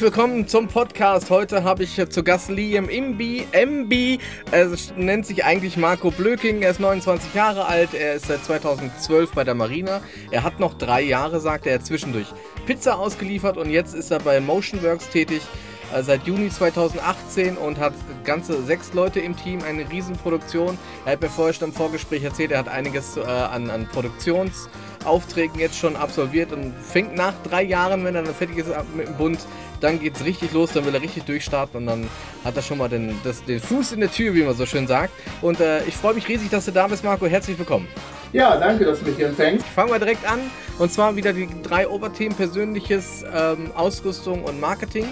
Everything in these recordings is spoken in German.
Herzlich willkommen zum Podcast. Heute habe ich zu Gast Liam Imbi, MB. Er nennt sich eigentlich Marco Blöking. Er ist 29 Jahre alt. Er ist seit 2012 bei der Marina. Er hat noch drei Jahre, sagt er, zwischendurch Pizza ausgeliefert und jetzt ist er bei Motionworks tätig äh, seit Juni 2018 und hat ganze sechs Leute im Team, eine Riesenproduktion. Er hat mir vorher schon im Vorgespräch erzählt, er hat einiges äh, an, an Produktions- Aufträgen jetzt schon absolviert und fängt nach drei Jahren, wenn er dann fertig ist mit dem Bund, dann geht es richtig los, dann will er richtig durchstarten und dann hat er schon mal den, das, den Fuß in der Tür, wie man so schön sagt. Und äh, ich freue mich riesig, dass du da bist, Marco. Herzlich willkommen. Ja, danke, dass du mich hier empfängst. Fangen wir direkt an und zwar wieder die drei Oberthemen: Persönliches, ähm, Ausrüstung und Marketing.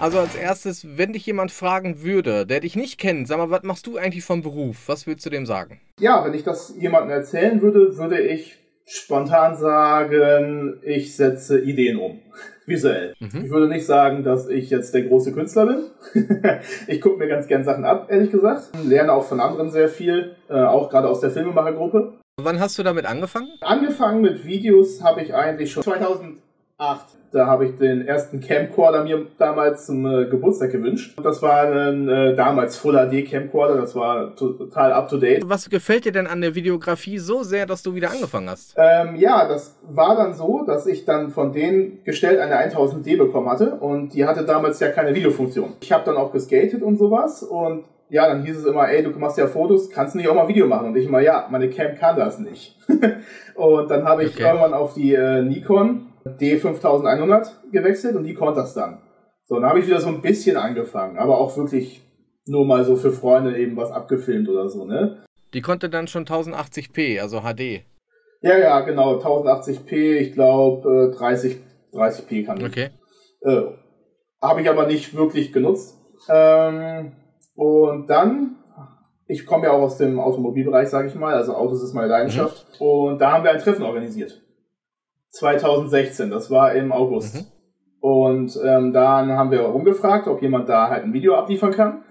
Also als erstes, wenn dich jemand fragen würde, der dich nicht kennt, sag mal, was machst du eigentlich vom Beruf? Was würdest du dem sagen? Ja, wenn ich das jemandem erzählen würde, würde ich spontan sagen, ich setze Ideen um. Visuell. Mhm. Ich würde nicht sagen, dass ich jetzt der große Künstler bin. ich gucke mir ganz gern Sachen ab, ehrlich gesagt. Lerne auch von anderen sehr viel, äh, auch gerade aus der Filmemachergruppe. Wann hast du damit angefangen? Angefangen mit Videos habe ich eigentlich schon 2008 da habe ich den ersten Camcorder mir damals zum äh, Geburtstag gewünscht. Das war ein äh, damals Full HD Camcorder, das war total up to date. Was gefällt dir denn an der Videografie so sehr, dass du wieder angefangen hast? Ähm, ja, das war dann so, dass ich dann von denen gestellt eine 1000D bekommen hatte und die hatte damals ja keine Videofunktion. Ich habe dann auch geskatet und sowas und ja, dann hieß es immer, ey, du machst ja Fotos, kannst du nicht auch mal Video machen? Und ich immer, ja, meine Cam kann das nicht. und dann habe ich okay. irgendwann auf die äh, Nikon D5100 gewechselt und die konnte das dann. So, dann habe ich wieder so ein bisschen angefangen, aber auch wirklich nur mal so für Freunde eben was abgefilmt oder so, ne? Die konnte dann schon 1080p, also HD. Ja, ja, genau, 1080p, ich glaube äh, 30, 30p kann ich. Okay. Äh, habe ich aber nicht wirklich genutzt. Ähm, und dann, ich komme ja auch aus dem Automobilbereich, sage ich mal, also Autos ist meine Leidenschaft. Mhm. Und da haben wir ein Treffen organisiert. 2016, das war im August. Mhm. Und ähm, dann haben wir rumgefragt, ob jemand da halt ein Video abliefern kann.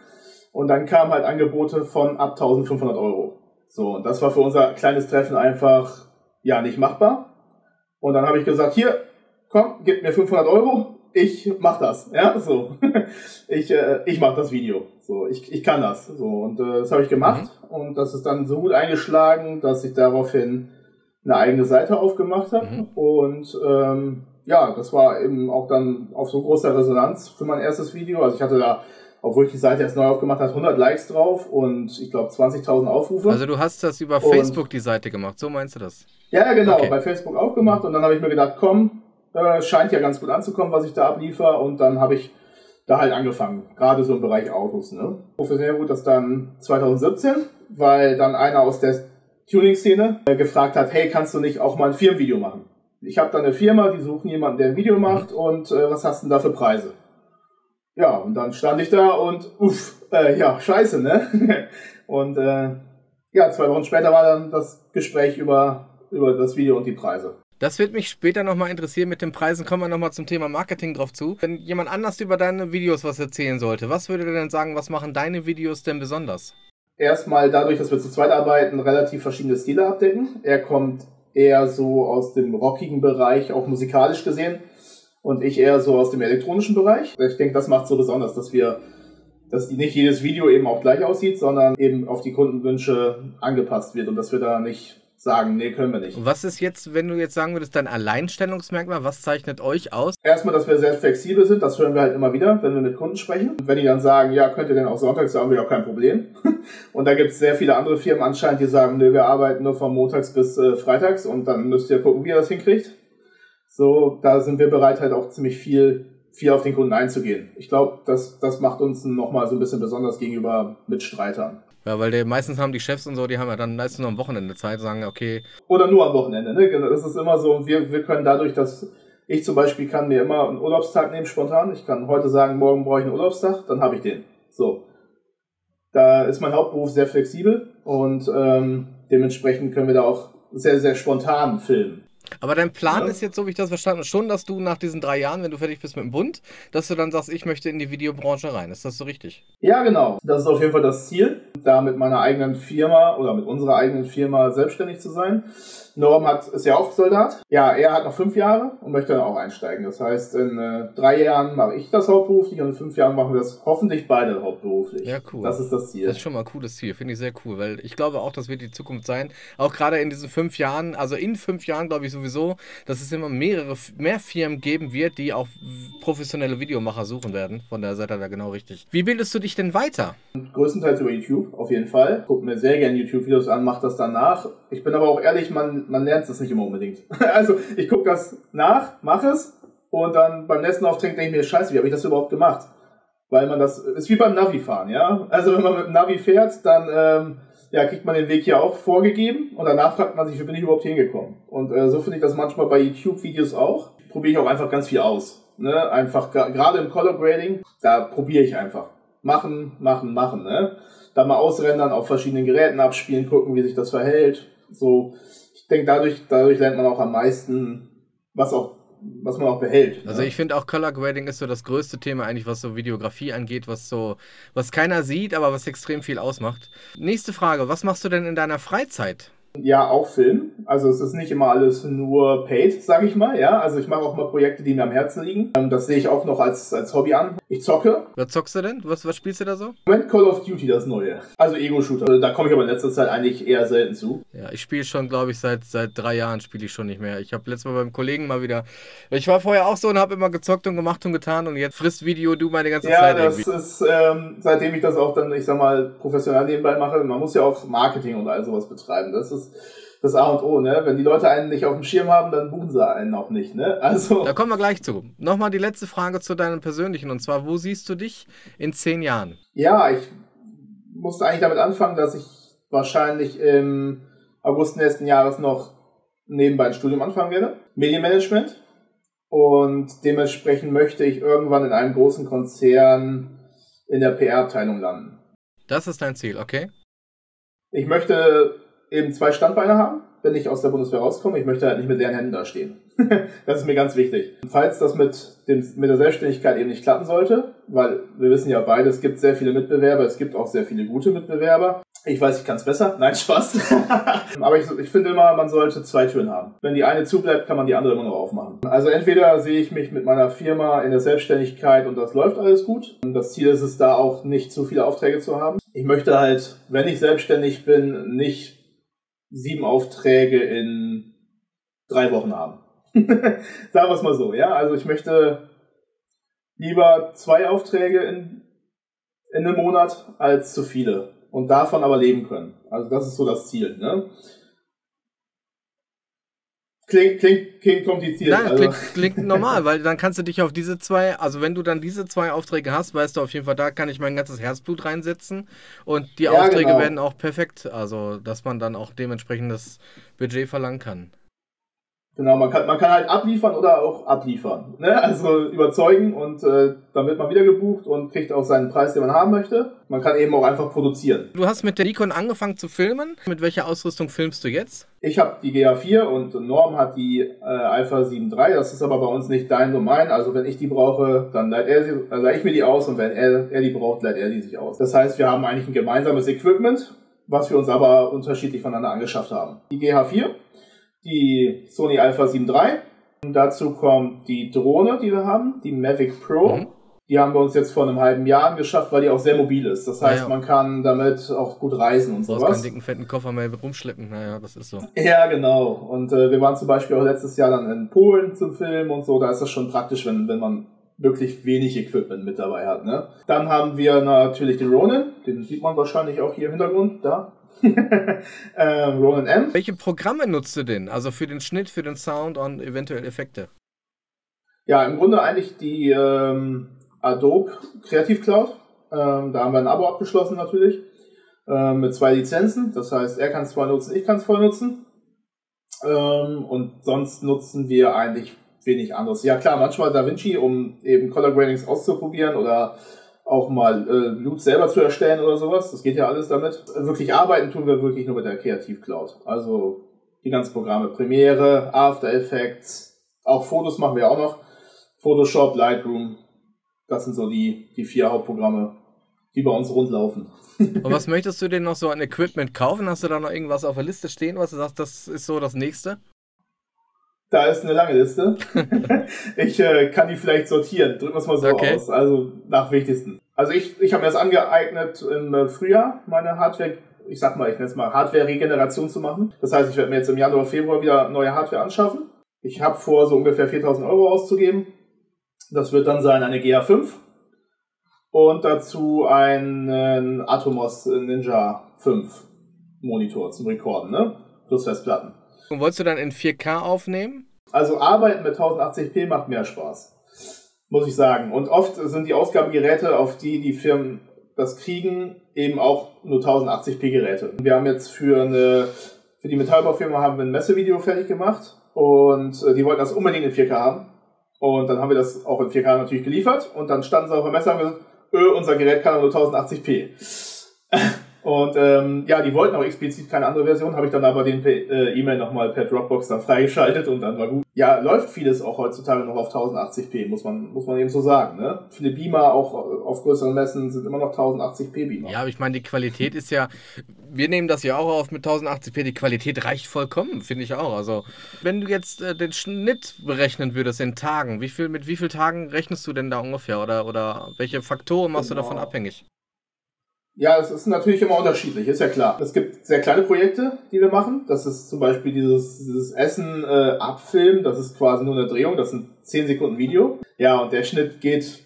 Und dann kamen halt Angebote von ab 1500 Euro. So, und das war für unser kleines Treffen einfach, ja, nicht machbar. Und dann habe ich gesagt, hier, komm, gib mir 500 Euro, ich mach das, ja, so. ich, äh, ich mach das Video, so, ich, ich kann das, so. Und äh, das habe ich gemacht mhm. und das ist dann so gut eingeschlagen, dass ich daraufhin eine eigene Seite aufgemacht habe. Mhm. Und ähm, ja, das war eben auch dann auf so großer Resonanz für mein erstes Video. Also ich hatte da, obwohl ich die Seite erst neu aufgemacht habe, 100 Likes drauf und ich glaube 20.000 Aufrufe. Also du hast das über und Facebook die Seite gemacht, so meinst du das? Ja, genau, okay. bei Facebook auch gemacht und dann habe ich mir gedacht, komm, äh, scheint ja ganz gut anzukommen, was ich da abliefer und dann habe ich da halt angefangen, gerade so im Bereich Autos. Ne? Professionell wurde das dann 2017, weil dann einer aus der Tuning-Szene äh, gefragt hat, hey, kannst du nicht auch mal ein Firmenvideo machen? Ich habe da eine Firma, die suchen jemanden, der ein Video macht und äh, was hast du denn da für Preise? Ja, und dann stand ich da und uff, äh, ja, scheiße, ne? und äh, ja, zwei Wochen später war dann das Gespräch über, über das Video und die Preise. Das wird mich später nochmal interessieren. Mit den Preisen kommen wir nochmal zum Thema Marketing drauf zu. Wenn jemand anders über deine Videos was erzählen sollte, was würde der denn sagen, was machen deine Videos denn besonders? Erstmal dadurch, dass wir zu zweit arbeiten, relativ verschiedene Stile abdecken. Er kommt eher so aus dem rockigen Bereich, auch musikalisch gesehen, und ich eher so aus dem elektronischen Bereich. Ich denke, das macht so besonders, dass wir, dass nicht jedes Video eben auch gleich aussieht, sondern eben auf die Kundenwünsche angepasst wird und dass wir da nicht sagen, nee, können wir nicht. Was ist jetzt, wenn du jetzt sagen würdest, dein Alleinstellungsmerkmal? Was zeichnet euch aus? Erstmal, dass wir sehr flexibel sind. Das hören wir halt immer wieder, wenn wir mit Kunden sprechen. Und wenn die dann sagen, ja, könnt ihr denn auch sonntags, sagen wir ja kein Problem. Und da gibt es sehr viele andere Firmen anscheinend, die sagen, nee, wir arbeiten nur von montags bis äh, freitags und dann müsst ihr gucken, wie ihr das hinkriegt. So, da sind wir bereit, halt auch ziemlich viel, viel auf den Kunden einzugehen. Ich glaube, das, das macht uns nochmal so ein bisschen besonders gegenüber Mitstreitern. Ja, weil die, meistens haben die Chefs und so, die haben ja dann meistens nur am Wochenende Zeit, sagen, okay. Oder nur am Wochenende, ne? Genau, das ist immer so, wir, wir können dadurch, dass ich zum Beispiel kann mir immer einen Urlaubstag nehmen, spontan. Ich kann heute sagen, morgen brauche ich einen Urlaubstag, dann habe ich den. So. Da ist mein Hauptberuf sehr flexibel und ähm, dementsprechend können wir da auch sehr, sehr spontan filmen. Aber dein Plan ja. ist jetzt, so wie ich das verstanden habe, schon, dass du nach diesen drei Jahren, wenn du fertig bist mit dem Bund, dass du dann sagst, ich möchte in die Videobranche rein. Ist das so richtig? Ja, genau. Das ist auf jeden Fall das Ziel, da mit meiner eigenen Firma oder mit unserer eigenen Firma selbstständig zu sein. Norm hat, ist ja auch Soldat. Ja, er hat noch fünf Jahre und möchte dann auch einsteigen. Das heißt, in äh, drei Jahren mache ich das hauptberuflich und in fünf Jahren machen wir das hoffentlich beide hauptberuflich. Ja, cool. Das ist das Ziel. Das ist schon mal ein cooles Ziel. Finde ich sehr cool, weil ich glaube auch, das wird die Zukunft sein. Auch gerade in diesen fünf Jahren, also in fünf Jahren glaube ich sowieso, dass es immer mehrere, mehr Firmen geben wird, die auch professionelle Videomacher suchen werden. Von der Seite da genau richtig. Wie bildest du dich denn weiter? Größtenteils über YouTube, auf jeden Fall. Guck mir sehr gerne YouTube-Videos an, mach das danach. Ich bin aber auch ehrlich, man man lernt es nicht immer unbedingt. also ich gucke das nach, mache es und dann beim nächsten Auftritt denke ich mir, scheiße, wie habe ich das überhaupt gemacht? Weil man das, ist wie beim Navi-Fahren, ja. Also wenn man mit dem Navi fährt, dann ähm, ja, kriegt man den Weg hier auch vorgegeben und danach fragt man sich, wie bin ich überhaupt hingekommen? Und äh, so finde ich das manchmal bei YouTube-Videos auch. Probiere ich auch einfach ganz viel aus. Ne? Einfach gerade im Color Grading, da probiere ich einfach. Machen, machen, machen. Ne? Da mal ausrendern, auf verschiedenen Geräten abspielen, gucken, wie sich das verhält. So, denke, dadurch, dadurch lernt man auch am meisten, was auch was man auch behält. Also ich finde auch Color Grading ist so das größte Thema eigentlich, was so Videografie angeht, was so, was keiner sieht, aber was extrem viel ausmacht. Nächste Frage, was machst du denn in deiner Freizeit? Ja, auch Film. Also es ist nicht immer alles nur paid, sage ich mal. Ja, also ich mache auch mal Projekte, die mir am Herzen liegen. Ähm, das sehe ich auch noch als, als Hobby an. Ich zocke. Was zockst du denn? Was, was spielst du da so? Moment Call of Duty, das neue. Also Ego-Shooter. Da komme ich aber in letzter Zeit eigentlich eher selten zu. Ja, ich spiele schon, glaube ich, seit seit drei Jahren spiele ich schon nicht mehr. Ich habe letztes Mal beim Kollegen mal wieder. Ich war vorher auch so und habe immer gezockt und gemacht und getan und jetzt frisst Video du meine ganze ja, Zeit. Ja, das ist, ähm, seitdem ich das auch dann, ich sag mal, professionell nebenbei mache, man muss ja auch Marketing und all sowas betreiben. Das ist das A und O, ne? Wenn die Leute einen nicht auf dem Schirm haben, dann buchen sie einen auch nicht, ne? Also. Da kommen wir gleich zu. Nochmal die letzte Frage zu deinem persönlichen und zwar, wo siehst du dich in zehn Jahren? Ja, ich musste eigentlich damit anfangen, dass ich wahrscheinlich im August nächsten Jahres noch nebenbei ein Studium anfangen werde. Medienmanagement. Und dementsprechend möchte ich irgendwann in einem großen Konzern in der PR-Abteilung landen. Das ist dein Ziel, okay? Ich möchte eben zwei Standbeine haben, wenn ich aus der Bundeswehr rauskomme. Ich möchte halt nicht mit leeren Händen da stehen. das ist mir ganz wichtig. Falls das mit, dem, mit der Selbstständigkeit eben nicht klappen sollte, weil wir wissen ja beide, es gibt sehr viele Mitbewerber, es gibt auch sehr viele gute Mitbewerber. Ich weiß, ich kann es besser. Nein, Spaß. Aber ich, ich finde immer, man sollte zwei Türen haben. Wenn die eine zubleibt, kann man die andere immer noch aufmachen. Also entweder sehe ich mich mit meiner Firma in der Selbstständigkeit und das läuft alles gut. Und das Ziel ist es, da auch nicht zu viele Aufträge zu haben. Ich möchte halt, wenn ich selbstständig bin, nicht sieben Aufträge in drei Wochen haben. Sagen wir es mal so, ja. Also ich möchte lieber zwei Aufträge in, in einem Monat als zu viele und davon aber leben können. Also das ist so das Ziel. Ne? Klingt, klingt, klingt kompliziert. Nein, also. klingt, klingt normal, weil dann kannst du dich auf diese zwei, also wenn du dann diese zwei Aufträge hast, weißt du auf jeden Fall, da kann ich mein ganzes Herzblut reinsetzen und die ja, Aufträge genau. werden auch perfekt, also dass man dann auch dementsprechend das Budget verlangen kann. Genau, man kann, man kann halt abliefern oder auch abliefern. Ne? Also überzeugen und äh, dann wird man wieder gebucht und kriegt auch seinen Preis, den man haben möchte. Man kann eben auch einfach produzieren. Du hast mit der Nikon angefangen zu filmen. Mit welcher Ausrüstung filmst du jetzt? Ich habe die GA4 und Norm hat die äh, Alpha 7 III. Das ist aber bei uns nicht dein Domain. Also wenn ich die brauche, dann leiht er sie, also leih ich mir die aus und wenn er, er die braucht, leiht er die sich aus. Das heißt, wir haben eigentlich ein gemeinsames Equipment, was wir uns aber unterschiedlich voneinander angeschafft haben. Die GH4 die Sony Alpha 7 III. Und dazu kommt die Drohne, die wir haben, die Mavic Pro. Mhm. Die haben wir uns jetzt vor einem halben Jahr angeschafft, weil die auch sehr mobil ist. Das heißt, ja, ja. man kann damit auch gut reisen und so sowas. Du keinen dicken, fetten Koffer mehr rumschleppen. Naja, das ist so. Ja, genau. Und äh, wir waren zum Beispiel auch letztes Jahr dann in Polen zum Filmen und so. Da ist das schon praktisch, wenn, wenn man wirklich wenig Equipment mit dabei hat. Ne? Dann haben wir natürlich den Ronin. Den sieht man wahrscheinlich auch hier im Hintergrund. Da. ähm, Roland M. Welche Programme nutzt du denn? Also für den Schnitt, für den Sound und eventuell Effekte? Ja, im Grunde eigentlich die ähm, Adobe Creative Cloud. Ähm, da haben wir ein Abo abgeschlossen natürlich. Ähm, mit zwei Lizenzen. Das heißt, er kann es voll nutzen, ich kann es voll nutzen. Ähm, und sonst nutzen wir eigentlich wenig anderes. Ja klar, manchmal DaVinci, um eben Color Gradings auszuprobieren oder auch mal äh, Loot selber zu erstellen oder sowas. Das geht ja alles damit. Wirklich arbeiten tun wir wirklich nur mit der Kreativ Cloud. Also die ganzen Programme. Premiere, After Effects, auch Fotos machen wir auch noch. Photoshop, Lightroom, das sind so die, die vier Hauptprogramme, die bei uns rundlaufen. Und was möchtest du denn noch so an Equipment kaufen? Hast du da noch irgendwas auf der Liste stehen, was du sagst, das ist so das nächste? Da ist eine lange Liste. ich äh, kann die vielleicht sortieren. Drücken wir es mal so okay. aus. Also nach wichtigsten. Also ich, ich habe mir das angeeignet im äh, Frühjahr, meine Hardware, ich sag mal, ich nenne es mal Hardware-Regeneration zu machen. Das heißt, ich werde mir jetzt im Januar, Februar wieder neue Hardware anschaffen. Ich habe vor, so ungefähr 4000 Euro auszugeben. Das wird dann sein eine GA5 und dazu einen Atomos Ninja 5 Monitor zum Rekorden, ne? Plus Festplatten. Und wolltest du dann in 4K aufnehmen? Also arbeiten mit 1080p macht mehr Spaß. Muss ich sagen. Und oft sind die Ausgabegeräte, auf die die Firmen das kriegen, eben auch nur 1080p Geräte. Wir haben jetzt für eine, für die Metallbaufirma haben wir ein Messevideo fertig gemacht und äh, die wollten das unbedingt in 4K haben. Und dann haben wir das auch in 4K natürlich geliefert und dann standen sie auf der Messe und haben gesagt, öh, unser Gerät kann nur 1080p. Und ähm, ja, die wollten auch explizit keine andere Version, habe ich dann aber den äh, E-Mail nochmal per Dropbox dann freigeschaltet und dann war gut. Ja, läuft vieles auch heutzutage noch auf 1080p, muss man, muss man eben so sagen. Ne? Viele Beamer auch auf größeren Messen sind immer noch 1080p Beamer. Ja, aber ich meine, die Qualität ist ja, wir nehmen das ja auch auf mit 1080p, die Qualität reicht vollkommen, finde ich auch. Also, wenn du jetzt äh, den Schnitt berechnen würdest in Tagen, wie viel, mit wie vielen Tagen rechnest du denn da ungefähr oder, oder welche Faktoren machst genau. du davon abhängig? Ja, es ist natürlich immer unterschiedlich, ist ja klar. Es gibt sehr kleine Projekte, die wir machen. Das ist zum Beispiel dieses, dieses Essen äh, abfilmen, das ist quasi nur eine Drehung, das sind 10 Sekunden Video. Ja, und der Schnitt geht,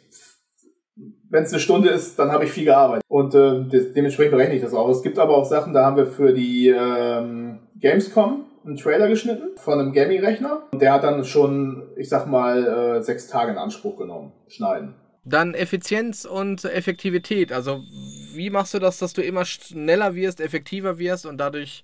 wenn es eine Stunde ist, dann habe ich viel gearbeitet. Und äh, de dementsprechend berechne ich das auch. Es gibt aber auch Sachen, da haben wir für die ähm, Gamescom einen Trailer geschnitten von einem Gaming-Rechner. Und der hat dann schon, ich sag mal, äh, sechs Tage in Anspruch genommen, schneiden. Dann Effizienz und Effektivität. Also wie machst du das, dass du immer schneller wirst, effektiver wirst und dadurch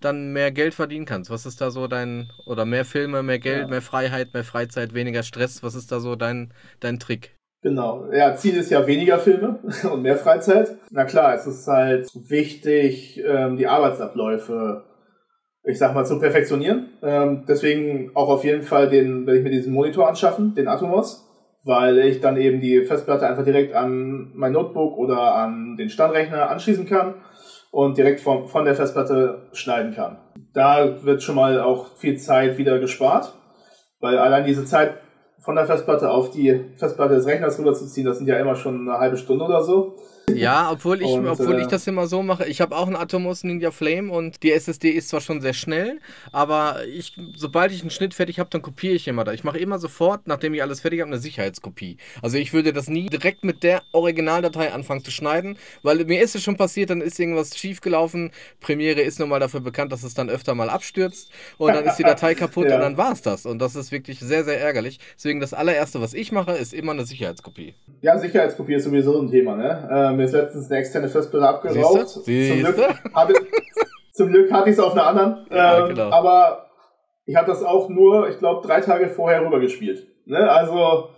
dann mehr Geld verdienen kannst? Was ist da so dein, oder mehr Filme, mehr Geld, ja. mehr Freiheit, mehr Freizeit, weniger Stress? Was ist da so dein, dein Trick? Genau. Ja, Ziel ist ja weniger Filme und mehr Freizeit. Na klar, es ist halt wichtig, ähm, die Arbeitsabläufe, ich sag mal, zu perfektionieren. Ähm, deswegen auch auf jeden Fall den, werde ich mir diesen Monitor anschaffen, den Atomos weil ich dann eben die Festplatte einfach direkt an mein Notebook oder an den Standrechner anschließen kann und direkt von, von der Festplatte schneiden kann. Da wird schon mal auch viel Zeit wieder gespart, weil allein diese Zeit von der Festplatte auf die Festplatte des Rechners rüberzuziehen, das sind ja immer schon eine halbe Stunde oder so. Ja, obwohl ich, und, obwohl äh, ich das immer so mache. Ich habe auch einen Atomos Ninja Flame und die SSD ist zwar schon sehr schnell, aber ich, sobald ich einen Schnitt fertig habe, dann kopiere ich immer da. Ich mache immer sofort, nachdem ich alles fertig habe, eine Sicherheitskopie. Also ich würde das nie direkt mit der Originaldatei anfangen zu schneiden, weil mir ist es schon passiert, dann ist irgendwas schiefgelaufen. Premiere ist nun mal dafür bekannt, dass es dann öfter mal abstürzt und dann ist die Datei kaputt ja. und dann war es das. Und das ist wirklich sehr, sehr ärgerlich. Deswegen das allererste, was ich mache, ist immer eine Sicherheitskopie. Ja, Sicherheitskopie ist sowieso ein Thema, ne? Ähm, mir ist letztens eine externe Festplatte abgeraubt. Zum Glück, hatte, zum Glück hatte ich es auf einer anderen. Ja, ähm, genau. Aber ich habe das auch nur, ich glaube, drei Tage vorher rübergespielt. Ne? Also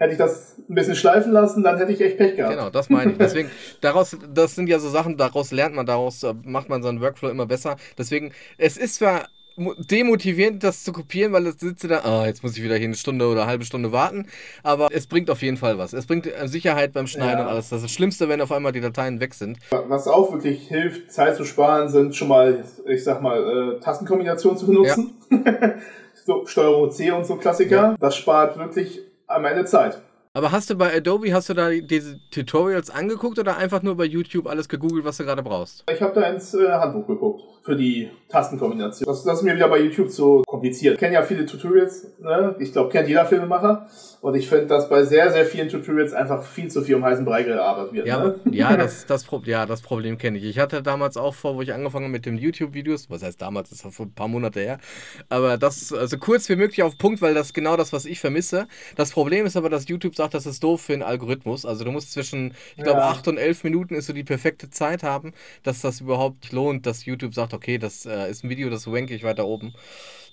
hätte ich das ein bisschen schleifen lassen, dann hätte ich echt Pech gehabt. Genau, das meine ich. Deswegen, daraus, das sind ja so Sachen, daraus lernt man, daraus äh, macht man seinen Workflow immer besser. Deswegen, es ist zwar demotivierend, das zu kopieren, weil es sitze da, ah, jetzt muss ich wieder hier eine Stunde oder eine halbe Stunde warten. Aber es bringt auf jeden Fall was. Es bringt äh, Sicherheit beim Schneiden ja. und alles. Das ist das Schlimmste, wenn auf einmal die Dateien weg sind. Was auch wirklich hilft, Zeit zu sparen, sind schon mal, ich sag mal, äh, Tastenkombinationen zu benutzen. Ja. so Steuerung C und so Klassiker. Ja. Das spart wirklich am Ende Zeit. Aber hast du bei Adobe, hast du da diese Tutorials angeguckt oder einfach nur bei YouTube alles gegoogelt, was du gerade brauchst? Ich habe da ins äh, Handbuch geguckt für die Tastenkombination. Das, das ist mir wieder bei YouTube so kompliziert. Ich kenne ja viele Tutorials, ne? ich glaube, kennt jeder Filmemacher. Und ich finde, dass bei sehr, sehr vielen Tutorials einfach viel zu viel um heißen Brei gearbeitet wird. Ja, ne? ja, das, das, ja, das Problem kenne ich. Ich hatte damals auch vor, wo ich angefangen habe mit den YouTube-Videos, was heißt damals, das ist vor ein paar Monate her, aber das, also kurz wie möglich auf Punkt, weil das genau das, was ich vermisse. Das Problem ist aber, dass YouTube sagt, das ist doof für den Algorithmus. Also du musst zwischen, ich glaube, ja. 8 und 11 Minuten ist so die perfekte Zeit haben, dass das überhaupt lohnt, dass YouTube sagt, okay, das äh, ist ein Video, das ranke ich weiter oben.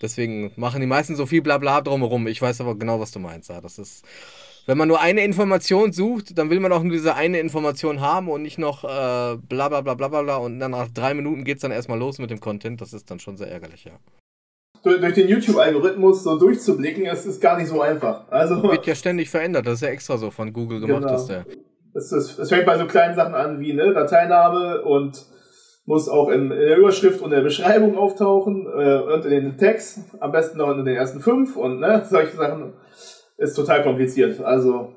Deswegen machen die meisten so viel Blabla drumherum. Ich weiß aber genau, was du meinst. Ja, das ist wenn man nur eine Information sucht, dann will man auch nur diese eine Information haben und nicht noch äh, bla bla bla bla bla und dann nach drei Minuten geht es dann erstmal los mit dem Content. Das ist dann schon sehr ärgerlich, ja. Durch, den YouTube-Algorithmus so durchzublicken, es ist gar nicht so einfach. Also, Wird ja ständig verändert, das ist ja extra so von Google gemacht, Genau. dass der. es, ist, es fängt bei so kleinen Sachen an wie ne, Dateiname und muss auch in, in der Überschrift und der Beschreibung auftauchen äh, und in den Text, am besten noch in den ersten fünf und ne, solche Sachen ist total kompliziert. Also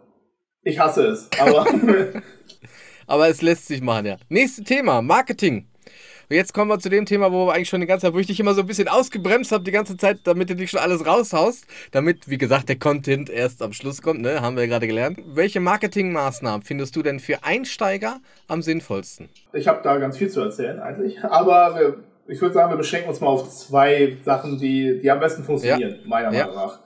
ich hasse es, aber Aber es lässt sich machen, ja. Nächstes Thema, Marketing. Und jetzt kommen wir zu dem Thema, wo wir eigentlich schon die ganze Zeit, wo ich dich immer so ein bisschen ausgebremst habe, die ganze Zeit, damit du nicht schon alles raushaust. Damit, wie gesagt, der Content erst am Schluss kommt, ne? Haben wir ja gerade gelernt. Welche Marketingmaßnahmen findest du denn für Einsteiger am sinnvollsten? ich habe da ganz viel zu erzählen eigentlich. Aber wir, ich würde sagen, wir beschränken uns mal auf zwei Sachen, die, die am besten funktionieren, meiner Ja. Meinung nach.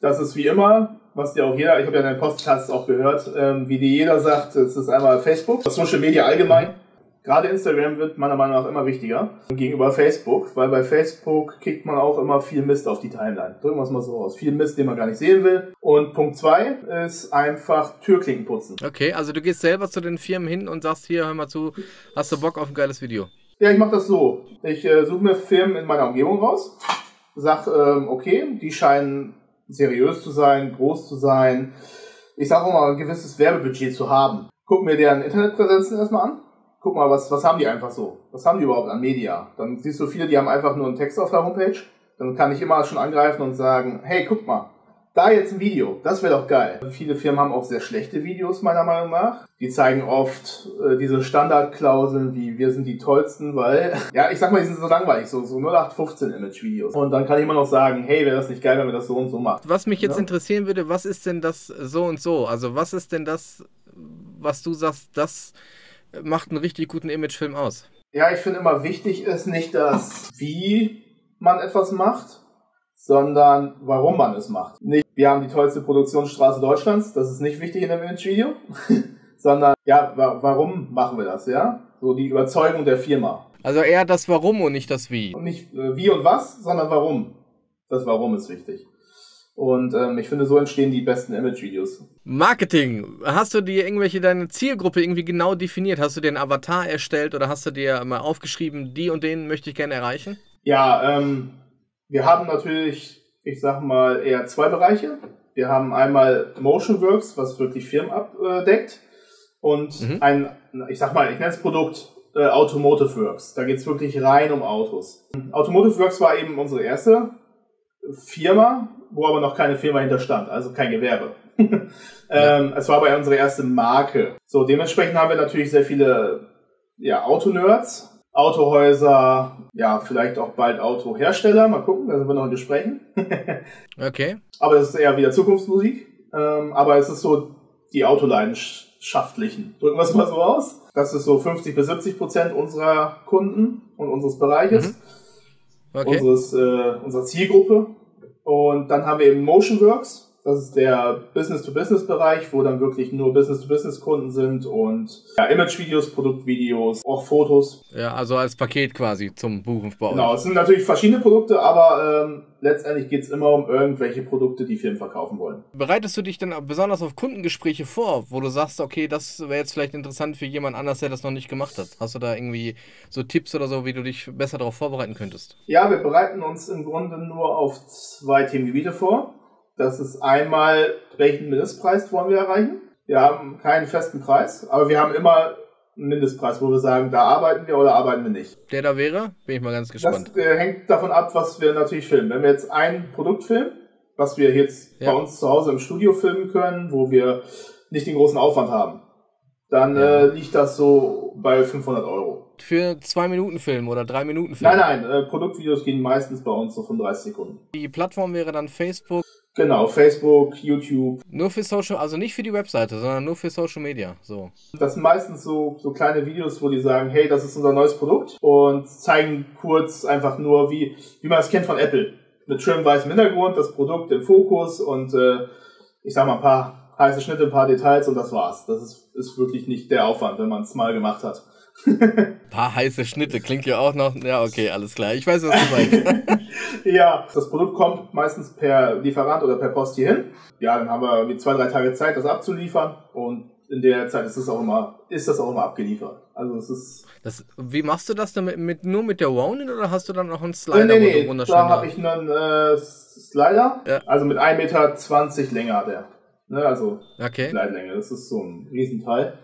Das ist wie immer, was dir auch jeder, ich habe ja deinen Podcast auch gehört, ähm, wie dir jeder sagt, es ist einmal Facebook, Social Media allgemein. Gerade Instagram wird meiner Meinung nach immer wichtiger gegenüber Facebook, weil bei Facebook kriegt man auch immer viel Mist auf die Timeline. Drücken wir es mal so aus. Viel Mist, den man gar nicht sehen will. Und Punkt zwei ist einfach Türklinken putzen. Okay, also du gehst selber zu den Firmen hin und sagst, hier, hör mal zu, hast du Bock auf ein geiles Video? Ja, ich mache das so. Ich äh, suche mir Firmen in meiner Umgebung raus, sag, ähm, okay, die scheinen seriös zu sein, groß zu sein. Ich sage auch mal, ein gewisses Werbebudget zu haben. Guck mir deren Internetpräsenzen erstmal an. Guck mal, was, was haben die einfach so? Was haben die überhaupt an Media? Dann siehst du viele, die haben einfach nur einen Text auf der Homepage. Dann kann ich immer schon angreifen und sagen, hey, guck mal, da jetzt ein Video, das wäre doch geil. Viele Firmen haben auch sehr schlechte Videos, meiner Meinung nach. Die zeigen oft äh, diese Standardklauseln wie wir sind die tollsten, weil, ja, ich sag mal, die sind so langweilig, so, so 0815 Image-Videos. Und dann kann ich immer noch sagen, hey, wäre das nicht geil, wenn wir das so und so machen. Was mich jetzt Ja. interessieren würde, was ist denn das so und so? Also was ist denn das, was du sagst, das macht einen richtig guten Imagefilm aus? Ja, ich finde immer wichtig ist nicht das, wie man etwas macht, sondern warum man es macht. Nicht, wir haben die tollste Produktionsstraße Deutschlands, das ist nicht wichtig in einem Image-Video, sondern, ja, wa warum machen wir das, ja? So die Überzeugung der Firma. Also eher das Warum und nicht das Wie. Und nicht äh, wie und was, sondern warum. Das Warum ist wichtig. Und ähm, ich finde, so entstehen die besten Image-Videos. Marketing. Hast du dir irgendwelche deine Zielgruppe irgendwie genau definiert? Hast du dir einen Avatar erstellt oder hast du dir mal aufgeschrieben, die und den möchte ich gerne erreichen? Ja, ähm, wir haben natürlich, ich sag mal, eher zwei Bereiche. Wir haben einmal Motionworks, was wirklich Firmen abdeckt. Und Mhm. ein, ich sag mal, ich nenne es Produkt äh, Automotive Works. Da geht's wirklich rein um Autos. Automotive Works war eben unsere erste Firma, wo aber noch keine Firma hinterstand, also kein Gewerbe. ähm, es war aber unsere erste Marke. So, dementsprechend haben wir natürlich sehr viele ja, Autonerds, Autohäuser, ja, vielleicht auch bald Autohersteller. Mal gucken, da sind wir noch in Gesprächen. Okay. aber das ist eher wieder Zukunftsmusik. Ähm, aber es ist so die Autoleidenschaftlichen. Drücken wir es mal so aus. Das ist so 50 bis 70 Prozent unserer Kunden und unseres Bereiches, Okay. unseres, äh, unserer Zielgruppe. Und dann haben wir eben Motionworks. Das ist der Business-to-Business-Bereich, wo dann wirklich nur Business-to-Business-Kunden sind und ja, Image-Videos, Produktvideos, auch Fotos. Ja, also als Paket quasi zum Buchen bei euch. Genau, es sind natürlich verschiedene Produkte, aber ähm, letztendlich geht es immer um irgendwelche Produkte, die Firmen verkaufen wollen. Bereitest du dich dann besonders auf Kundengespräche vor, wo du sagst, okay, das wäre jetzt vielleicht interessant für jemand anders, der das noch nicht gemacht hat? Hast du da irgendwie so Tipps oder so, wie du dich besser darauf vorbereiten könntest? Ja, wir bereiten uns im Grunde nur auf zwei Themengebiete vor. Das ist einmal, welchen Mindestpreis wollen wir erreichen? Wir haben keinen festen Preis, aber wir haben immer einen Mindestpreis, wo wir sagen, da arbeiten wir oder arbeiten wir nicht. Der da wäre? Bin ich mal ganz gespannt. Das äh, hängt davon ab, was wir natürlich filmen. Wenn wir jetzt ein Produkt filmen, was wir jetzt Ja. bei uns zu Hause im Studio filmen können, wo wir nicht den großen Aufwand haben, dann Ja. äh, liegt das so bei 500 Euro. Für zwei Minuten Film oder drei Minuten Film? Nein, nein, äh, Produktvideos gehen meistens bei uns so 35 Sekunden. Die Plattform wäre dann Facebook, Genau, Facebook, YouTube. nur für Social, also nicht für die Webseite, sondern nur für Social Media. So. Das sind meistens so, so kleine Videos, wo die sagen, hey, das ist unser neues Produkt und zeigen kurz einfach nur, wie, wie man es kennt von Apple. Mit schönem weißem Hintergrund, das Produkt im Fokus und äh, ich sag mal ein paar heiße Schnitte, ein paar Details und das war's. Das ist, ist wirklich nicht der Aufwand, wenn man es mal gemacht hat. Paar heiße Schnitte, klingt ja auch noch. Ja, okay, alles klar. Ich weiß, was du meinst. Ja, das Produkt kommt meistens per Lieferant oder per Post hierhin. Ja, dann haben wir mit zwei, drei Tage Zeit, das abzuliefern und in der Zeit ist das auch immer, ist das auch immer abgeliefert. Also es ist. Das, wie machst du das damit mit, nur mit der Ronin oder hast du dann noch einen Slider? Nee, nee, nee da habe ich einen äh, Slider, ja. also mit 1,20 Meter länger hat der. Ne, also okay. Leitlänge, das ist so ein Riesenteil.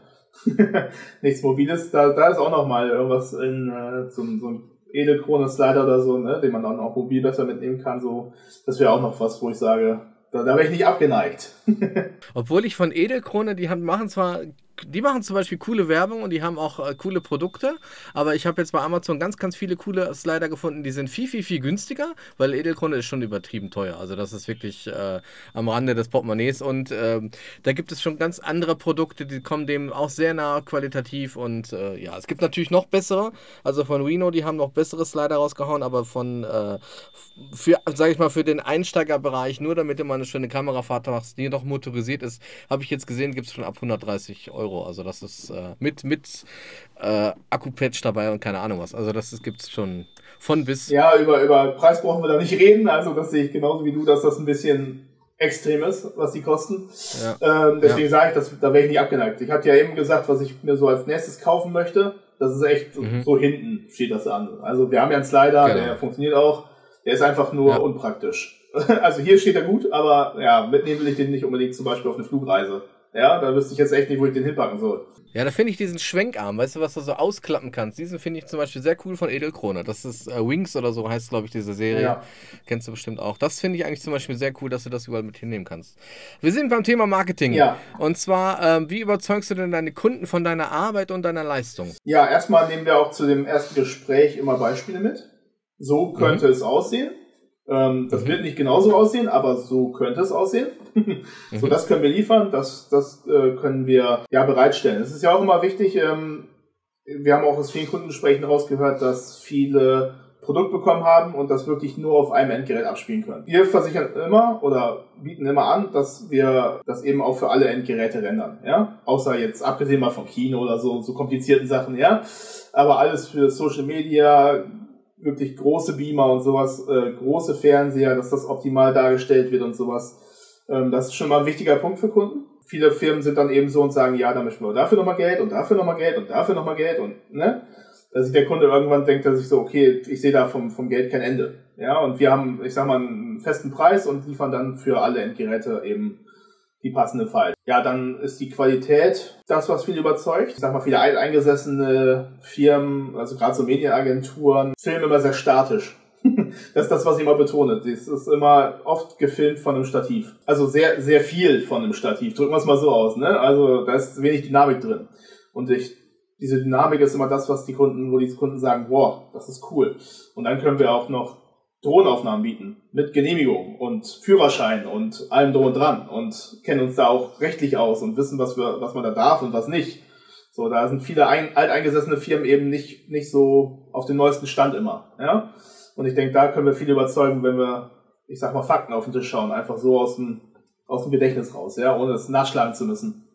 Nichts Mobiles, da, da ist auch noch mal irgendwas in äh, so, so ein Edelkrone-Slider oder so, ne, den man dann auch mobil besser mitnehmen kann. So, das wäre auch noch was, wo ich sage, da, da wäre ich nicht abgeneigt. Obwohl ich von Edelkrone, die machen zwar die machen zum Beispiel coole Werbung und die haben auch äh, coole Produkte. Aber ich habe jetzt bei Amazon ganz, ganz viele coole Slider gefunden, die sind viel, viel, viel günstiger, weil Edelkrone ist schon übertrieben teuer. Also das ist wirklich äh, am Rande des Portemonnaies. Und äh, da gibt es schon ganz andere Produkte, die kommen dem auch sehr nah qualitativ. Und äh, ja, es gibt natürlich noch bessere. Also von Reno, die haben noch bessere Slider rausgehauen, aber von, äh, für, sage ich mal, für den Einsteigerbereich, nur damit du mal eine schöne Kamerafahrt machst, die noch motorisiert ist, habe ich jetzt gesehen, gibt es schon ab 130 Euro. Euro. Also das ist äh, mit, mit äh, Akku-Patch dabei und keine Ahnung was. Also das gibt es schon von bis. Ja, über, über Preis brauchen wir da nicht reden. Also das sehe ich genauso wie du, dass das ein bisschen extrem ist, was die kosten. Ja. Ähm, deswegen ja. sage ich, dass, da wäre ich nicht abgeneigt. Ich hatte ja eben gesagt, was ich mir so als nächstes kaufen möchte. Das ist echt mhm. so hinten steht das an. Also wir haben ja einen Slider, genau. der funktioniert auch. Der ist einfach nur ja. unpraktisch. Also hier steht er gut, aber ja, mitnehmen will ich den nicht unbedingt zum Beispiel auf eine Flugreise. Ja, da wüsste ich jetzt echt nicht, wo ich den hinpacken soll. Ja, da finde ich diesen Schwenkarm, weißt du, was du so ausklappen kannst. Diesen finde ich zum Beispiel sehr cool von Edelkrone. Das ist äh, Wings oder so heißt, glaube ich, diese Serie. Ja. Kennst du bestimmt auch. Das finde ich eigentlich zum Beispiel sehr cool, dass du das überall mit hinnehmen kannst. Wir sind beim Thema Marketing. Ja. Und zwar, ähm, wie überzeugst du denn deine Kunden von deiner Arbeit und deiner Leistung? Ja, erstmal nehmen wir auch zu dem ersten Gespräch immer Beispiele mit. So könnte mhm. es aussehen. Ähm, das wird nicht genauso aussehen, aber so könnte es aussehen. so, das können wir liefern, das, das äh, können wir ja bereitstellen. Es ist ja auch immer wichtig, ähm, wir haben auch aus vielen Kundengesprächen rausgehört, dass viele Produkt bekommen haben und das wirklich nur auf einem Endgerät abspielen können. Wir versichern immer oder bieten immer an, dass wir das eben auch für alle Endgeräte rendern, ja. Außer jetzt abgesehen mal vom Kino oder so, so komplizierten Sachen, ja. Aber alles für Social Media, wirklich große Beamer und sowas, äh, große Fernseher, dass das optimal dargestellt wird und sowas. Ähm, das ist schon mal ein wichtiger Punkt für Kunden. Viele Firmen sind dann eben so und sagen, ja, da möchten wir dafür nochmal Geld und dafür nochmal Geld und dafür nochmal Geld und, ne? Da sich der Kunde irgendwann denkt, dass ich so, okay, ich sehe da vom, vom Geld kein Ende. Ja, und wir haben, ich sag mal, einen festen Preis und liefern dann für alle Endgeräte eben die passende Fall. Ja, dann ist die Qualität das, was viel überzeugt. Ich sag mal, viele eingesessene Firmen, also gerade so Medienagenturen, filmen immer sehr statisch. das ist das, was ich immer betone. Das ist immer oft gefilmt von einem Stativ. Also sehr, sehr viel von einem Stativ. Drücken wir es mal so aus, ne? Also da ist wenig Dynamik drin. Und ich, diese Dynamik ist immer das, was die Kunden, wo die Kunden sagen, wow, das ist cool. Und dann können wir auch noch Drohnenaufnahmen bieten mit Genehmigung und Führerschein und allem drum und dran und kennen uns da auch rechtlich aus und wissen, was wir, was man da darf und was nicht. So, da sind viele ein, alteingesessene Firmen eben nicht, nicht so auf dem neuesten Stand immer, ja. Und ich denke, da können wir viele überzeugen, wenn wir, ich sag mal, Fakten auf den Tisch schauen, einfach so aus dem, aus dem Gedächtnis raus, ja, ohne es nachschlagen zu müssen.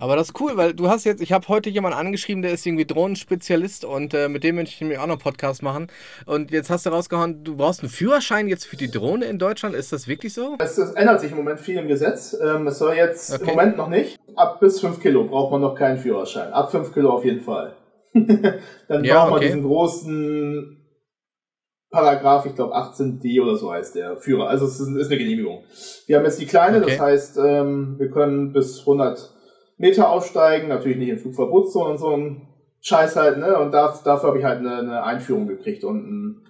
Aber das ist cool, weil du hast jetzt, ich habe heute jemanden angeschrieben, der ist irgendwie Drohnenspezialist und äh, mit dem möchte ich mir auch noch einen Podcast machen. Und jetzt hast du rausgehauen, du brauchst einen Führerschein jetzt für die Drohne in Deutschland. Ist das wirklich so? Es, es ändert sich im Moment viel im Gesetz. Ähm, es soll jetzt okay. im Moment noch nicht. Ab bis 5 Kilo braucht man noch keinen Führerschein. Ab 5 Kilo auf jeden Fall. Dann ja, braucht man okay. diesen großen Paragraph, ich glaube 18d oder so heißt der Führer. Also es ist, ist eine Genehmigung. Wir haben jetzt die kleine, okay. das heißt, ähm, wir können bis 100 Meter aufsteigen, natürlich nicht in Flugverbotszone und so ein Scheiß halt, ne? Und da, dafür habe ich halt eine, eine Einführung gekriegt und ein,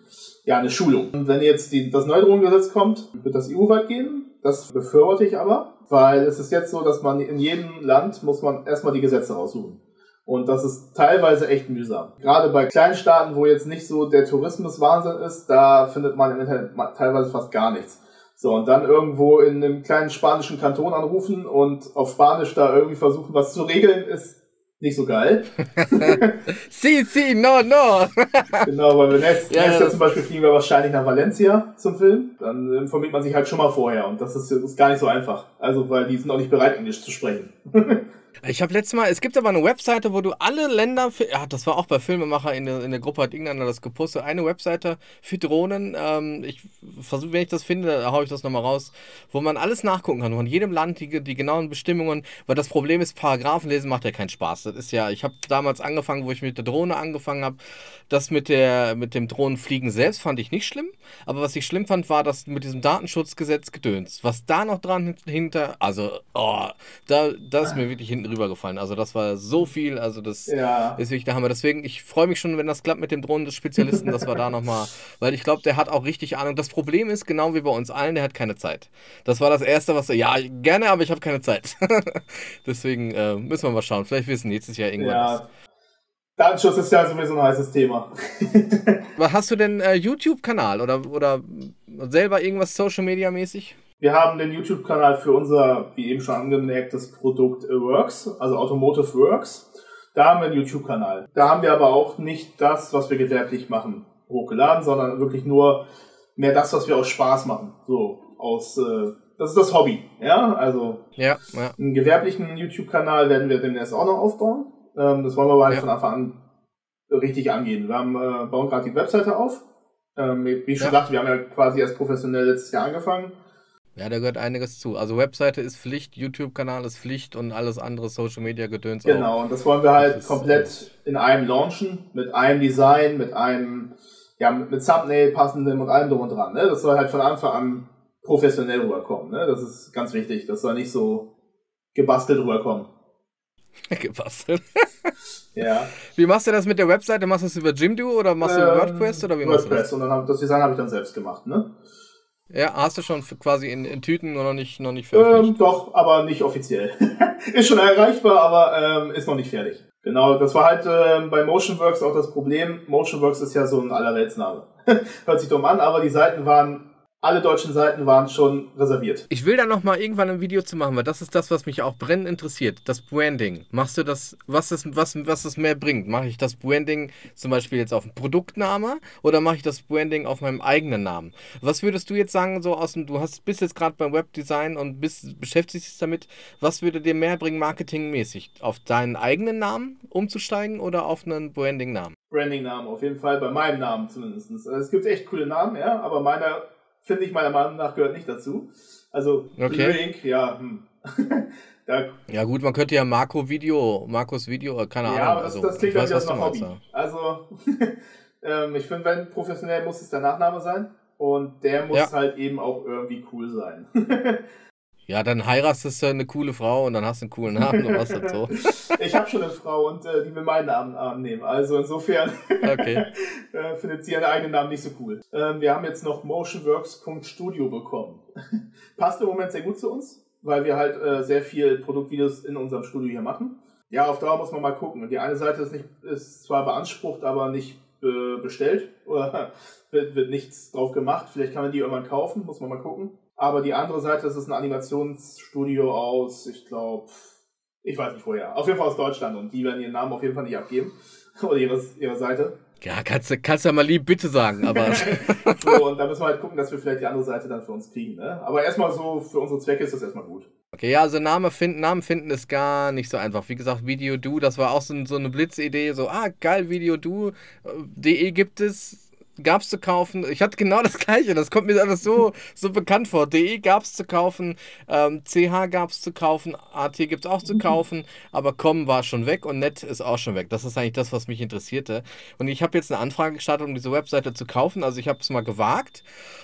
ja, eine Schulung. Und wenn jetzt die, das neue Drohnengesetz kommt, wird das EU-weit gehen. Das befürworte ich aber, weil es ist jetzt so, dass man in jedem Land muss man erstmal die Gesetze raussuchen. Und das ist teilweise echt mühsam. Gerade bei kleinen Staaten, wo jetzt nicht so der Tourismus Wahnsinn ist, da findet man im Internet teilweise fast gar nichts. So, und dann irgendwo in einem kleinen spanischen Kanton anrufen und auf Spanisch da irgendwie versuchen, was zu regeln, ist nicht so geil. si, si, no, no. genau, weil wir nächstes ja, Jahr zum Beispiel fliegen wir wahrscheinlich nach Valencia zum Film. Dann informiert man sich halt schon mal vorher und das ist, ist gar nicht so einfach. Also, weil die sind auch nicht bereit, Englisch zu sprechen. Ich habe letztes Mal, es gibt aber eine Webseite, wo du alle Länder, für, ja, das war auch bei Filmemacher in der, in der Gruppe, hat irgendeiner das gepostet, eine Webseite für Drohnen. Ähm, ich versuche, wenn ich das finde, haue ich das nochmal raus, wo man alles nachgucken kann, von jedem Land die, die genauen Bestimmungen, weil das Problem ist, Paragraphen lesen macht ja keinen Spaß. Das ist ja, ich habe damals angefangen, wo ich mit der Drohne angefangen habe, das mit, der, mit dem Drohnenfliegen selbst fand ich nicht schlimm, aber was ich schlimm fand, war das mit diesem Datenschutzgesetz gedöns. Was da noch dran hinter, also, oh, da, das ist mir wirklich hinten rübergefallen. Also das war so viel, also das ja. ist wirklich der Hammer. Deswegen, ich freue mich schon, wenn das klappt mit dem Drohnen des Spezialisten, dass wir da nochmal, weil ich glaube, der hat auch richtig Ahnung. Das Problem ist, genau wie bei uns allen, der hat keine Zeit. Das war das Erste, was er, ja, gerne, aber ich habe keine Zeit. Deswegen äh, müssen wir mal schauen. Vielleicht wissen nächstes Jahr irgendwann ja. was. Datenschutz ist ja sowieso ein heißes Thema. Hast du denn äh, YouTube-Kanal oder, oder selber irgendwas Social Media mäßig? Wir haben den YouTube-Kanal für unser, wie eben schon angemerktes Produkt Works, also Automotive Works. Da haben wir einen YouTube-Kanal. Da haben wir aber auch nicht das, was wir gewerblich machen, hochgeladen, sondern wirklich nur mehr das, was wir aus Spaß machen. So, aus, äh, das ist das Hobby, ja, also. Ja, ja. Einen gewerblichen YouTube-Kanal werden wir demnächst auch noch aufbauen. Ähm, das wollen wir mal ja. von Anfang an richtig angehen. Wir haben, äh, bauen gerade die Webseite auf. Ähm, wie ich schon ja. dachte, wir haben ja quasi erst professionell letztes Jahr angefangen. Ja, da gehört einiges zu. Also Webseite ist Pflicht, YouTube-Kanal ist Pflicht und alles andere Social Media Gedöns Genau, auch. und das wollen wir halt komplett in einem launchen, mit einem Design, mit einem, ja, mit, mit Thumbnail passendem und allem drum und dran. Ne? Das soll halt von Anfang an professionell rüberkommen. Ne? Das ist ganz wichtig. Das soll nicht so gebastelt rüberkommen. gebastelt? ja. Wie machst du das mit der Webseite? Machst du das über Jimdo oder machst du über ähm, WordPress oder wie WordPress machst du das? und dann hab, das Design habe ich dann selbst gemacht, ne? Ja, hast du schon quasi in, in Tüten oder noch nicht, noch nicht veröffentlicht? Ähm, doch, aber nicht offiziell. ist schon erreichbar, aber ähm, ist noch nicht fertig. Genau, das war halt äh, bei Motionworks auch das Problem. Motionworks ist ja so ein Allerweltsname. Hört sich dumm an, aber die Seiten waren alle deutschen Seiten waren schon reserviert. Ich will da noch mal irgendwann ein Video zu machen, weil das ist das, was mich auch brennend interessiert. Das Branding. Machst du das, was es, was, was es mehr bringt? Mache ich das Branding zum Beispiel jetzt auf dem Produktname oder mache ich das Branding auf meinem eigenen Namen? Was würdest du jetzt sagen, so aus dem, du hast, bist jetzt gerade beim Webdesign und bist, beschäftigst dich damit, was würde dir mehr bringen, marketingmäßig? Auf deinen eigenen Namen umzusteigen oder auf einen Branding-Namen? Branding-Namen, auf jeden Fall, bei meinem Namen zumindest. Also es gibt echt coole Namen, ja, aber meiner finde ich meiner Meinung nach gehört nicht dazu. Also okay. Link, ja. Hm. ja gut, man könnte ja Marco Video, Markus Video, äh, keine Ahnung. Ja, aber das, also, das klingt ja nach Hobby. Also ähm, ich finde, wenn professionell muss es der Nachname sein und der muss ja. halt eben auch irgendwie cool sein. Ja, dann heiratest du eine coole Frau und dann hast du einen coolen Namen und was halt so. ich habe schon eine Frau und äh, die will meinen Namen annehmen. Also insofern okay. äh, findet sie ihren eigenen Namen nicht so cool. Ähm, wir haben jetzt noch motionworks.studio bekommen. Passt im Moment sehr gut zu uns, weil wir halt äh, sehr viel Produktvideos in unserem Studio hier machen. Ja, auf Dauer muss man mal gucken. Und die eine Seite ist, nicht, ist zwar beansprucht, aber nicht bestellt oder wird, wird nichts drauf gemacht. Vielleicht kann man die irgendwann kaufen, muss man mal gucken. Aber die andere Seite, das ist ein Animationsstudio aus, ich glaube, ich weiß nicht vorher. Auf jeden Fall aus Deutschland und die werden ihren Namen auf jeden Fall nicht abgeben. Oder ihre, ihre Seite. Ja, kannst du kannst ja mal lieb bitte sagen, aber. so, und da müssen wir halt gucken, dass wir vielleicht die andere Seite dann für uns kriegen, ne? Aber erstmal so, für unsere Zwecke ist das erstmal gut. Okay, ja, also Name finden, Namen finden ist gar nicht so einfach. Wie gesagt, Video Du, das war auch so, so eine Blitzidee, so, ah, geil, Video Du.de äh, gibt es gab es zu kaufen. Ich hatte genau das gleiche, das kommt mir alles so, so bekannt vor. DE gab es zu kaufen, ähm, CH gab es zu kaufen, AT gibt es auch zu mhm. kaufen, aber Com war schon weg und Net ist auch schon weg. Das ist eigentlich das, was mich interessierte. Und ich habe jetzt eine Anfrage gestartet, um diese Webseite zu kaufen. Also ich habe es mal gewagt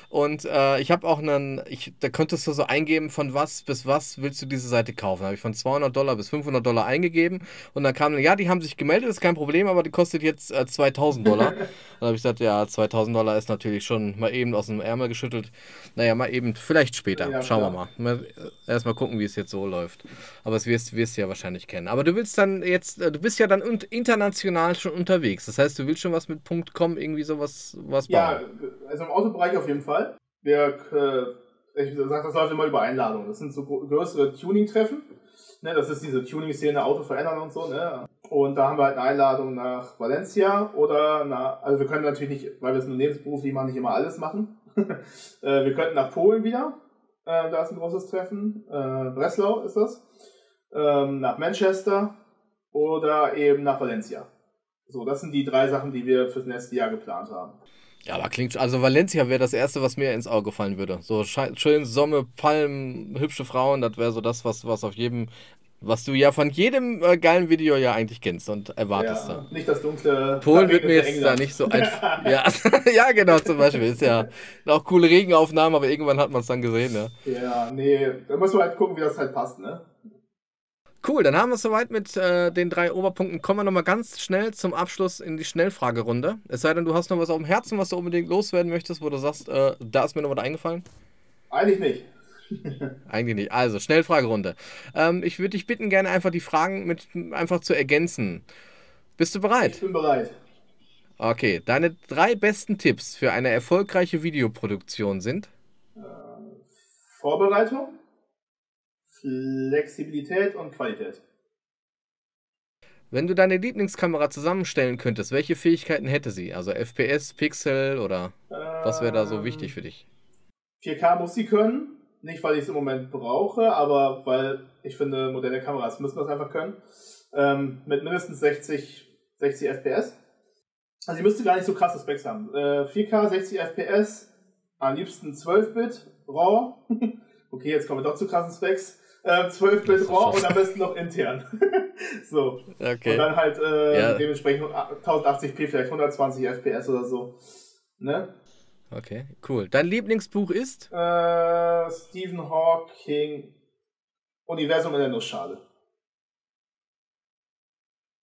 und äh, ich habe auch einen, ich, da könntest du so eingeben, von was bis was willst du diese Seite kaufen. Da habe ich von 200 Dollar bis 500 Dollar eingegeben und dann kam, ja, die haben sich gemeldet, ist kein Problem, aber die kostet jetzt äh, 2000 Dollar. dann habe ich gesagt, ja, 2000 Dollar ist natürlich schon mal eben aus dem Ärmel geschüttelt. Naja, mal eben, vielleicht später. Ja, Schauen ja. wir mal. Erstmal gucken, wie es jetzt so läuft. Aber das wirst, wirst du ja wahrscheinlich kennen. Aber du willst dann jetzt, äh, du bist ja dann international schon unterwegs. Das heißt, du willst schon was mit .com irgendwie sowas was bauen. Ja, also im Autobereich auf jeden Fall. Wir, äh, ich sag, das läuft immer über Einladungen. Das sind so größere Tuning-Treffen. Ne, das ist diese Tuning-Szene, Auto verändern und so. Ne? Und da haben wir halt eine Einladung nach Valencia oder nach, also wir können natürlich nicht, weil wir es nur nebenberuflich machen, nicht immer alles machen. Äh, wir könnten nach Polen wieder. Äh, da ist ein großes Treffen. Äh, Breslau ist das. ähm, nach Manchester oder eben nach Valencia. So, das sind die drei Sachen, die wir fürs nächste Jahr geplant haben. Ja, aber klingt Also Valencia wäre das erste, was mir ins Auge fallen würde. So schön Sommer, Palmen, hübsche Frauen, das wäre so das, was, was auf jedem, was du ja von jedem äh, geilen Video ja eigentlich kennst und erwartest. Ja, nicht das dunkle. Polen wird mir jetzt England. da nicht so einfach. ja, ja, genau, zum Beispiel. Ist ja auch coole Regenaufnahmen, aber irgendwann hat man es dann gesehen, ne? Ja, nee, da muss man halt gucken, wie das halt passt, ne? Cool, dann haben wir es soweit mit äh, den drei Oberpunkten. Kommen wir nochmal ganz schnell zum Abschluss in die Schnellfragerunde. Es sei denn, du hast noch was auf dem Herzen, was du unbedingt loswerden möchtest, wo du sagst, äh, da ist mir noch was eingefallen. Eigentlich nicht. Eigentlich nicht. Also, Schnellfragerunde. Ähm, ich würde dich bitten, gerne einfach die Fragen mit einfach zu ergänzen. Bist du bereit? Ich bin bereit. Okay, deine drei besten Tipps für eine erfolgreiche Videoproduktion sind? Äh, Vorbereitung, Flexibilität und Qualität. Wenn du deine Lieblingskamera zusammenstellen könntest, welche Fähigkeiten hätte sie? Also FPS, Pixel oder ähm, was wäre da so wichtig für dich? 4K muss sie können. Nicht, weil ich es im Moment brauche, aber weil ich finde, moderne Kameras müssen das einfach können. Ähm, mit mindestens 60, 60 FPS. Also, sie müsste gar nicht so krasse Specs haben. Äh, 4K, 60 FPS, am liebsten 12-Bit, RAW. okay, jetzt kommen wir doch zu krassen Specs äh, 12 Bit RAW und am besten noch intern. so. Okay. Und dann halt äh, ja. dementsprechend 1080p, vielleicht 120 FPS oder so. Ne? Okay, cool. Dein Lieblingsbuch ist? Äh, Stephen Hawking Universum in der Nussschale.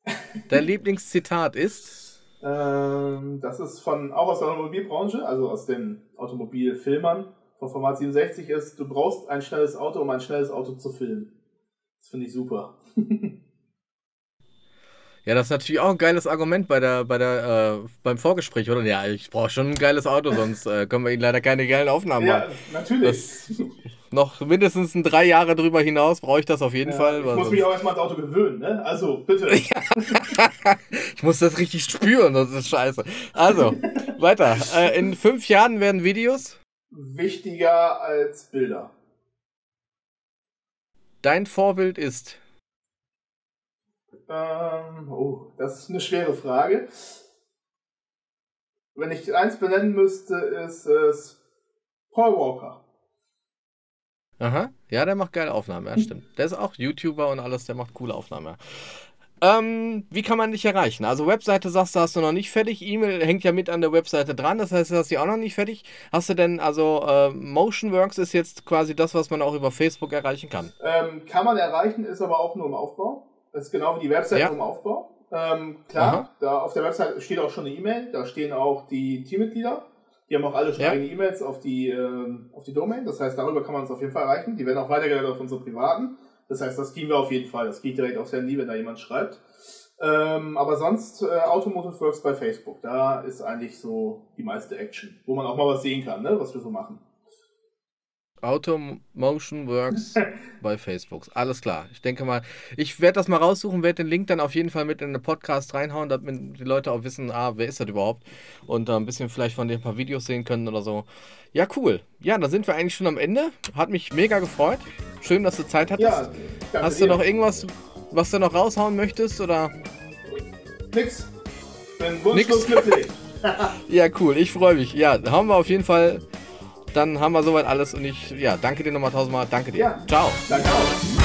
Dein Lieblingszitat ist? Ähm, das ist von auch aus der Automobilbranche, also aus den Automobilfilmern von Format 67 ist, du brauchst ein schnelles Auto, um ein schnelles Auto zu filmen. Das finde ich super. Ja, das ist natürlich auch ein geiles Argument bei der, bei der, äh, beim Vorgespräch, oder? Ja, ich brauche schon ein geiles Auto, sonst äh, können wir Ihnen leider keine geilen Aufnahmen machen. Ja, natürlich. Das, noch mindestens ein drei Jahre drüber hinaus brauche ich das auf jeden ja, Fall. Ich muss mich auch erstmal ans Auto gewöhnen, ne? Also, bitte. ich muss das richtig spüren, das ist scheiße. Also, weiter. Äh, in fünf Jahren werden Videos wichtiger als Bilder? Dein Vorbild ist? Ähm, oh, das ist eine schwere Frage. Wenn ich eins benennen müsste, ist es Paul Walker. Aha, ja, der macht geile Aufnahmen, ja, stimmt. Der ist auch YouTuber und alles, der macht coole Aufnahmen. Ähm, wie kann man dich erreichen? Also Webseite sagst du, hast du noch nicht fertig. E-Mail hängt ja mit an der Webseite dran, das heißt, du hast sie auch noch nicht fertig. Hast du denn, also äh, Motionworks ist jetzt quasi das, was man auch über Facebook erreichen kann? Ähm, kann man erreichen, ist aber auch nur im Aufbau. Das ist genau wie die Webseite ja. im Aufbau. Ähm, klar, da auf der Webseite steht auch schon eine E-Mail, da stehen auch die Teammitglieder. Die haben auch alle schon ja. eigene E-Mails auf die, äh, auf die Domain. Das heißt, darüber kann man uns auf jeden Fall erreichen. Die werden auch weitergeleitet auf unsere privaten. Das heißt, das kriegen wir auf jeden Fall. Das geht direkt aufs Handy, wenn da jemand schreibt. Ähm, aber sonst äh, Automotive Works bei Facebook. Da ist eigentlich so die meiste Action, wo man auch mal was sehen kann, ne, was wir so machen. Automotion Works bei Facebook. Alles klar. Ich denke mal, ich werde das mal raussuchen, werde den Link dann auf jeden Fall mit in den Podcast reinhauen, damit die Leute auch wissen, ah, wer ist das überhaupt? Und äh, ein bisschen vielleicht von den paar Videos sehen können oder so. Ja, cool. Ja, da sind wir eigentlich schon am Ende. Hat mich mega gefreut. Schön, dass du Zeit hattest. Ja, Hast du noch irgendwas, was du noch raushauen möchtest? Oder? Nix. Bin wunschlos glücklich. ja, cool. Ich freue mich. Ja, haben wir auf jeden Fall. Dann haben wir soweit alles und ich, ja, danke dir nochmal tausendmal. Danke dir. Ja, Ciao. Danke auch.